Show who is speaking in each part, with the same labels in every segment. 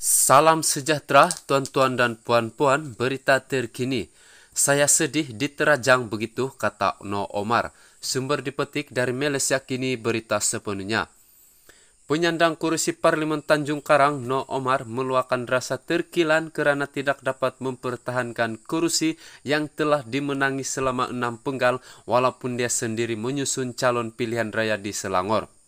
Speaker 1: Salam sejahtera tuan-tuan dan puan-puan, berita terkini. Saya sedih diterajang begitu, kata No Omar. Sumber dipetik dari Malaysia kini berita sepenuhnya. Penyandang kursi Parlimen Tanjung Karang, No Omar, meluahkan rasa terkilan kerana tidak dapat mempertahankan kursi yang telah dimenangi selama enam penggal walaupun dia sendiri menyusun calon pilihan raya di Selangor.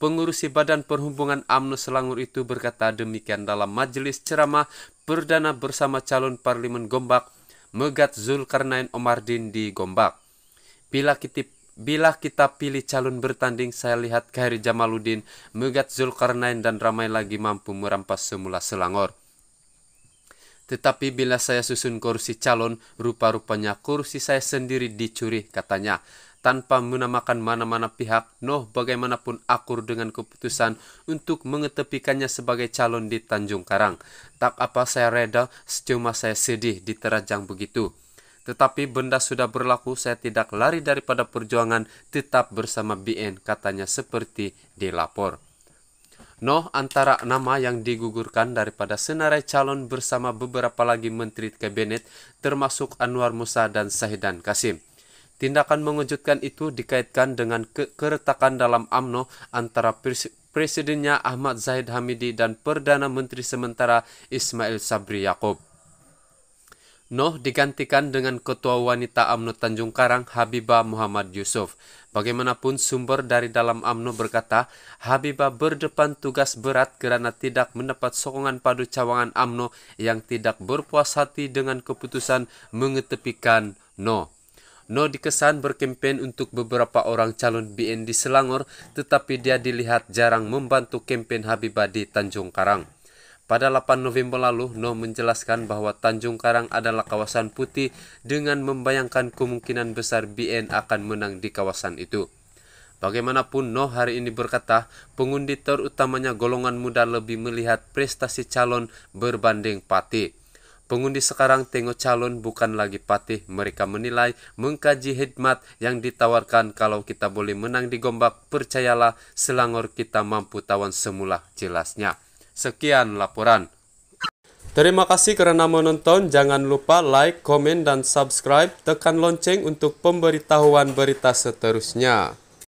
Speaker 1: Pengurusi Badan Perhubungan AMNO Selangor itu berkata demikian dalam majelis ceramah perdana bersama calon Parlimen Gombak, Megat Zulkarnain Omardin di Gombak. Bila kita, bila kita pilih calon bertanding, saya lihat Khairi Jamaluddin, Megat Zulkarnain dan ramai lagi mampu merampas semula Selangor. Tetapi bila saya susun kursi calon, rupa-rupanya kursi saya sendiri dicuri, katanya tanpa menamakan mana-mana pihak, Noh bagaimanapun akur dengan keputusan untuk mengetepikannya sebagai calon di Tanjung Karang. Tak apa saya reda, cuma saya sedih diterajang begitu. Tetapi benda sudah berlaku, saya tidak lari daripada perjuangan tetap bersama BN, katanya seperti dilapor. Noh antara nama yang digugurkan daripada senarai calon bersama beberapa lagi menteri kabinet termasuk Anwar Musa dan Sahidan Kasim. Tindakan mengejutkan itu dikaitkan dengan ke keretakan dalam AMNO antara pres presidennya Ahmad Zahid Hamidi dan Perdana Menteri sementara Ismail Sabri Yaakob. Noh digantikan dengan Ketua Wanita AMNO Tanjung Karang Habibah Muhammad Yusuf. Bagaimanapun sumber dari dalam AMNO berkata, Habibah berdepan tugas berat kerana tidak mendapat sokongan padu cawangan AMNO yang tidak berpuas hati dengan keputusan mengetepikan No. No dikesan berkempen untuk beberapa orang calon BN di Selangor, tetapi dia dilihat jarang membantu kempen Habibah di Tanjung Karang. Pada 8 November lalu, No menjelaskan bahwa Tanjung Karang adalah kawasan putih dengan membayangkan kemungkinan besar BN akan menang di kawasan itu. Bagaimanapun, No hari ini berkata, pengundi terutamanya golongan muda lebih melihat prestasi calon berbanding parti. Pengundi sekarang tengok calon bukan lagi patih. Mereka menilai mengkaji hikmat yang ditawarkan kalau kita boleh menang di Gombak. Percayalah Selangor kita mampu tawan semula jelasnya. Sekian laporan. Terima kasih kerana menonton. Jangan lupa like, komen dan subscribe. Tekan lonceng untuk pemberitahuan berita seterusnya.